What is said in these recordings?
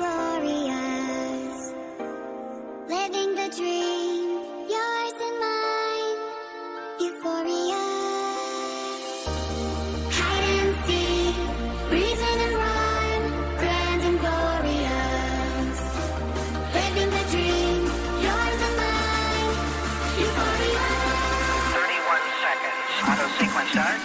glorious. Living the dream, yours and mine. Euphoria. Hide and seek, reason and run, Grand and glorious. Living the dream, yours and mine. Euphoria. 31 seconds, auto sequence start.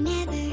never